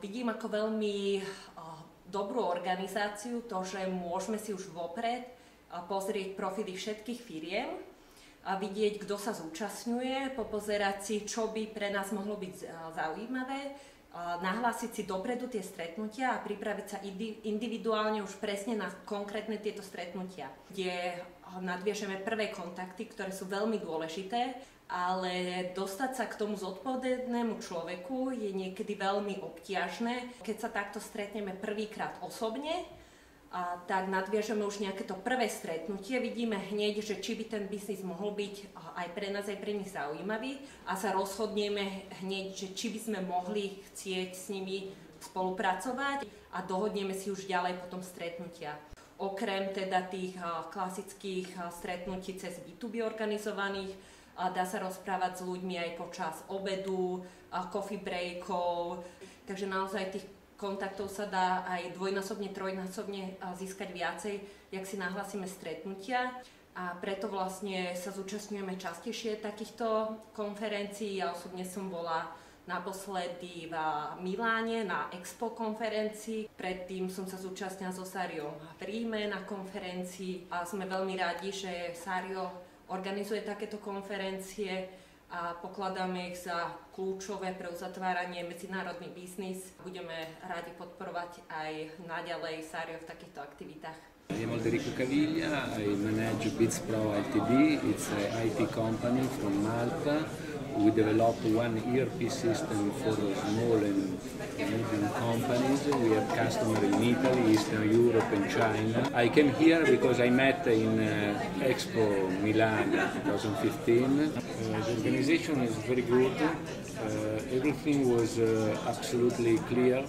Vidím ako veľmi dobrú organizáciu to, že môžeme si už vopred pozrieť profily všetkých firiem a vidieť, kto sa zúčastňuje, popozerať si, čo by pre nás mohlo byť zaujímavé, nahlásiť si dopredu tie stretnutia a pripraviť sa individuálne už presne na konkrétne tieto stretnutia, kde nadviežeme prvé kontakty, ktoré sú veľmi dôležité, ale dostať sa k tomu zodpovednému človeku je niekedy veľmi obťažné. Keď sa takto stretneme prvýkrát osobne, a tak nadviažeme už nejaké to prvé stretnutie, vidíme hneď, že či by ten biznis mohol byť aj pre nás, aj pre nich zaujímavý a sa rozhodneme hneď, že či by sme mohli chcieť s nimi spolupracovať a dohodneme si už ďalej potom stretnutia. Okrem teda tých klasických stretnutí cez B2B organizovaných, dá sa rozprávať s ľuďmi aj počas obedu, coffee breakov, takže naozaj tých kontaktov sa dá aj dvojnásobne, trojnásobne získať viacej, jak si nahlásime stretnutia a preto vlastne sa zúčastňujeme častejšie takýchto konferencií. Ja osobne som bola naposledy v Miláne na Expo konferencii. Predtým som sa zúčastnila so Sáriou v Ríme na konferencii a sme veľmi radi, že Sário organizuje takéto konferencie a pokladáme ich za kľúčové pre uzatváranie medzinárodný biznis. Budeme radi podporovať aj naďalej Sario v takýchto aktivitách. I am Alderico Caviglia, I manage Bits Pro Ltd. It's an IT company from Malta we developed one ERP system for small and medium companies. We have customers in Italy, Eastern Europe and China. I came here because I met in uh, Expo Milan 2015. Uh, the organization is very good. Uh, everything was uh, absolutely clear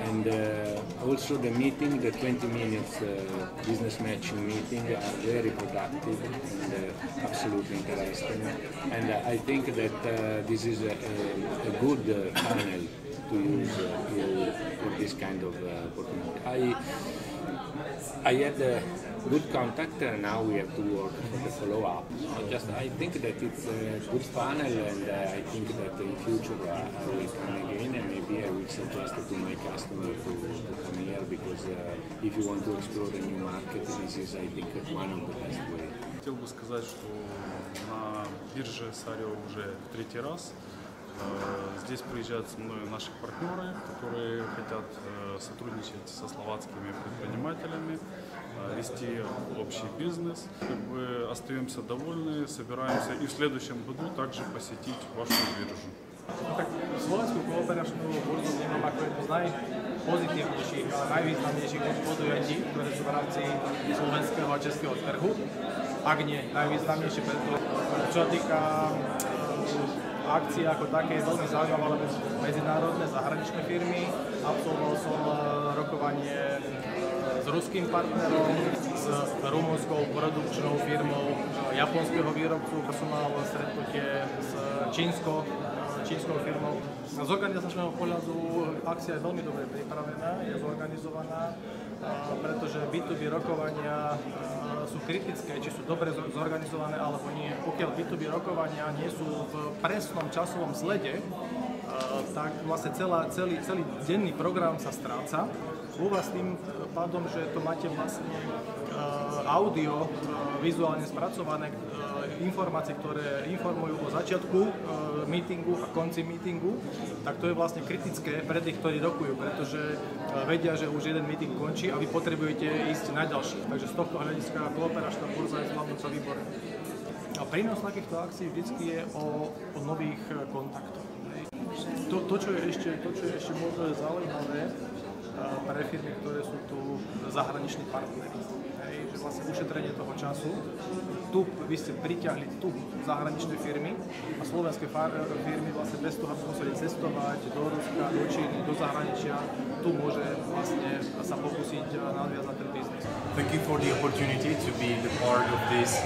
and uh, also the meeting, the 20 minutes uh, business matching meeting are very productive and uh, absolutely interesting. And uh, I think that uh, this is a, a, a good uh, panel to use for this kind of opportunity. I, I had good contact and now we have to work for the follow-up. Just I think that it's a good panel and uh, I think that in future uh, I will come again and maybe I will suggest to my customer to, to come here because uh, if you want to explore a new market, this is I think one of the best way. Хотел бы сказать, что на бирже Сарио уже третий раз. Здесь приезжают со мной наши партнеры, которые хотят сотрудничать со словацкими предпринимателями вести общий бизнес. Как бы остаемся довольны, собираемся и в следующем году также посетить вашу биржу. Так, Словенську кооперативну бурзу nie ma makroekoznań pozytywniejszych, ale największych podmioty, które są w ramce słowenskiego, czeskiego targu. Agnie, największych podmiotów, człowieka akcie ako také veľmi zaujímavé, medzinárodné zahraničné firmy. Absolvoval som rokovanie ruským partnerom, s rumunskou produkčnou firmou japonského výrobcu, som mal stretnutie s čínsko, čínskou firmou. Z organizačného pohľadu akcia je veľmi dobre pripravená, je zorganizovaná, pretože B2B rokovania sú kritické, či sú dobre zorganizované alebo nie. Pokiaľ B2B rokovania nie sú v presnom časovom slede, tak vlastne celá, celý, celý denný program sa stráca u vás tým pádom, že to máte vlastne audio, vizuálne spracované informácie, ktoré informujú o začiatku meetingu a konci meetingu, tak to je vlastne kritické pre tých, ktorí rokujú, pretože vedia, že už jeden meeting končí a vy potrebujete ísť na ďalší. Takže z tohto hľadiska kooperačná burza je zvládnúca výborná. A prínos takýchto akcií vždy je o, o nových kontaktoch. To, to, čo je ešte, to, čo je ešte možno zaujímavé, pre firmy, ktoré sú tu zahraniční partnery. Hej, že vlastne ušetrenie toho času. Tu vy ste priťahli tu zahraničné firmy a slovenské firmy vlastne bez toho, aby museli cestovať do Ruska, do Číny, do zahraničia, tu môže vlastne sa pokúsiť nadviazať ten biznis. Thank you for the opportunity to be the part of this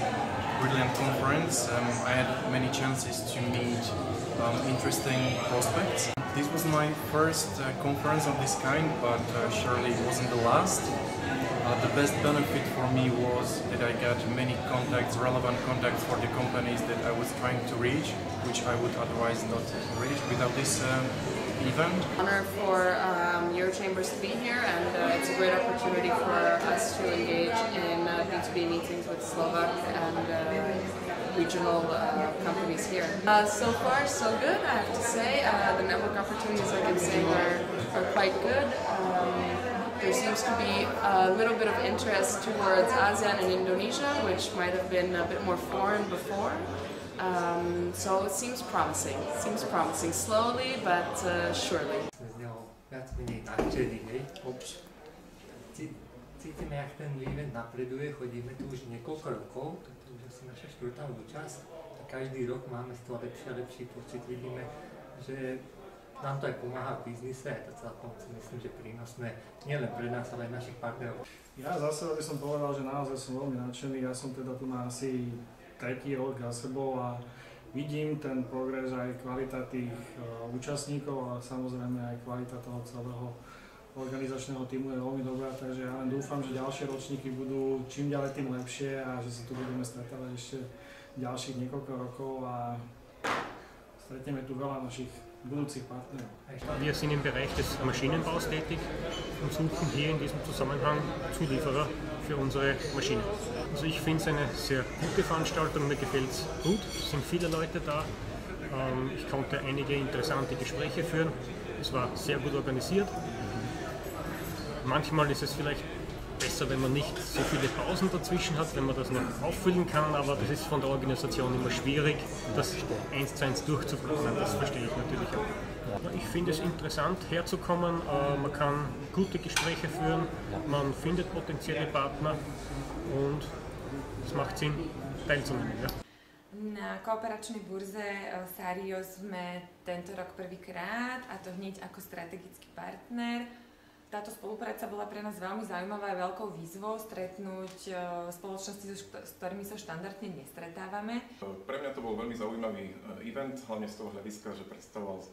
brilliant conference. Um, I had many chances to meet um, interesting prospects. This was my first uh, conference of this kind, but uh, surely it wasn't the last. Uh, the best benefit for me was that I got many contacts, relevant contacts for the companies that I was trying to reach, which I would otherwise not reach. Without this uh, event. Honor for um, Eurochambers to be here, and uh, it's a great opportunity for us to engage in uh, B2B meetings with Slovak and uh, regional uh, companies here. Uh, so far, so good, I have to say. Uh, the network opportunities, like I'm saying, are, are quite good. Um, there seems to be a little bit of interest towards ASEAN and Indonesia, which might have been a bit more foreign before. Um, so it seems promising. It seems promising, slowly but uh, surely. z Cítime, jak ten event napreduje, chodíme tu už niekoľko rokov, toto už asi naša štvrtá účasť a každý rok máme z toho lepší a lepší pocit, vidíme, že nám to aj pomáha v biznise, to celkom si myslím, že prínosné nielen pre nás, ale aj našich partnerov. Ja za seba by som povedal, že naozaj som veľmi nadšený. Ja som teda tu na asi tretí rok za sebou a vidím ten progres aj kvalita tých uh, účastníkov a samozrejme aj kvalita toho celého organizačného týmu je veľmi dobrá, takže ja len dúfam, že ďalšie ročníky budú čím ďalej tým lepšie a že sa tu budeme stretávať ešte ďalších niekoľko rokov a stretneme tu veľa našich budúcich partnerov. Wir sind im Bereich des Maschinenbaus tätig und suchen hier in diesem Zusammenhang Zulieferer für unsere Maschinen. Also ich finde es eine sehr gute Veranstaltung, mir gefällt es gut, es sind viele Leute da. Ähm, Ich konnte einige interessante Gespräche führen, es war sehr gut organisiert. Manchmal ist es vielleicht besser, wenn man nicht so viele Pausen dazwischen hat, wenn man das noch auffüllen kann, aber das ist von der Organisation immer schwierig, das eins zu eins durchzuplanen, das verstehe ich natürlich auch. Ich finde es interessant herzukommen, äh, man kann gute Gespräche führen, man findet potenzielle Partner und es macht Sinn, teilzunehmen. Ja. Na kooperačnej burze e, Sario sme tento rok prvýkrát a to hneď ako strategický partner. Táto spolupráca bola pre nás veľmi zaujímavá a veľkou výzvou stretnúť e, spoločnosti, s ktorými sa štandardne nestretávame. Pre mňa to bol veľmi zaujímavý e, event, hlavne z toho hľadiska, že predstavoval e,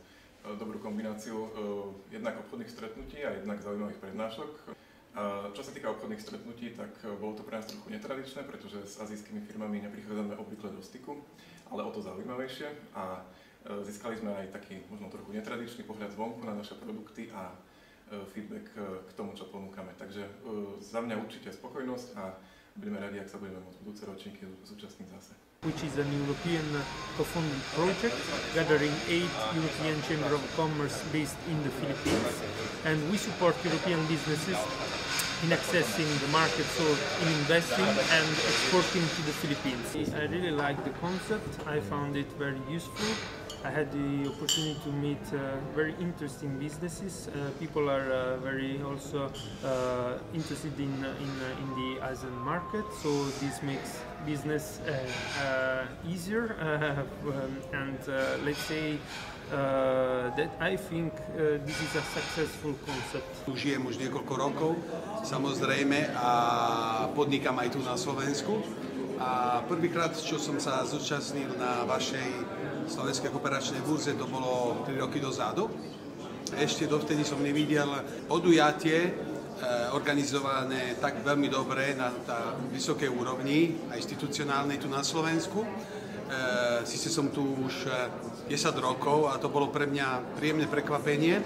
dobrú kombináciu e, jednak obchodných stretnutí a jednak zaujímavých prednášok. A čo sa týka obchodných stretnutí, tak e, bolo to pre nás trochu netradičné, pretože s azijskými firmami neprichádzame obvykle do styku, ale o to zaujímavejšie a e, získali sme aj taký možno trochu netradičný pohľad zvonku na naše produkty a e, feedback k tomu, čo ponúkame. Takže za mňa určite spokojnosť a budeme radi, ak sa budeme môcť budúce ročníky zúčastniť zase. which is an European co-funded project gathering eight European Chamber of Commerce based in the Philippines. And we support European businesses in accessing the market, so in investing and exporting to the Philippines. I really like the concept. I found it very useful. I had the opportunity to meet uh, very interesting businesses. Uh, people are uh, very also uh, interested in in, uh, in the ASEAN market, so this makes business uh, uh, easier. Uh, and uh, let's say uh, that I think uh, this is a successful concept. Tu žijem už niekoľko rokov, samozrejme, a podnikam aj tu na Slovensku. A prvýkrát, čo som sa zúčastnil na vašej slovenskej kooperačnej burze, to bolo 3 roky dozadu. Ešte dovtedy som nevidel podujatie e, organizované tak veľmi dobre na tá vysokej úrovni, aj inštitucionálnej tu na Slovensku. E, Sice som tu už e, 10 rokov a to bolo pre mňa príjemné prekvapenie.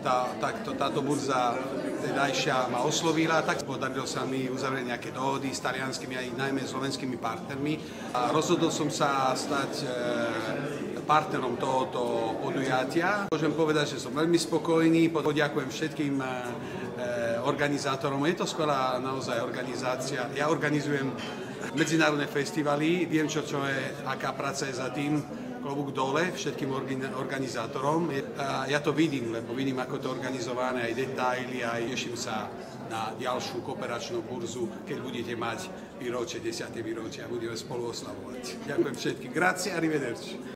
Tá, táto, táto burza tedajšia ma oslovila, tak podarilo sa mi uzavrieť nejaké dohody s talianskými aj najmä slovenskými partnermi. A rozhodol som sa stať e, partnerom tohoto podujatia. Môžem povedať, že som veľmi spokojný, poďakujem všetkým e, organizátorom. Je to skvelá naozaj organizácia. Ja organizujem medzinárodné festivaly, viem, čo, čo je, aká práca je za tým, klobúk dole všetkým organizátorom. Ja to vidím, lebo vidím, ako to organizované, aj detaily, aj teším sa na ďalšiu kooperačnú burzu, keď budete mať výročie, 10. výročie a budeme spolu oslavovať. Ďakujem všetkým. Grazie, arrivederci.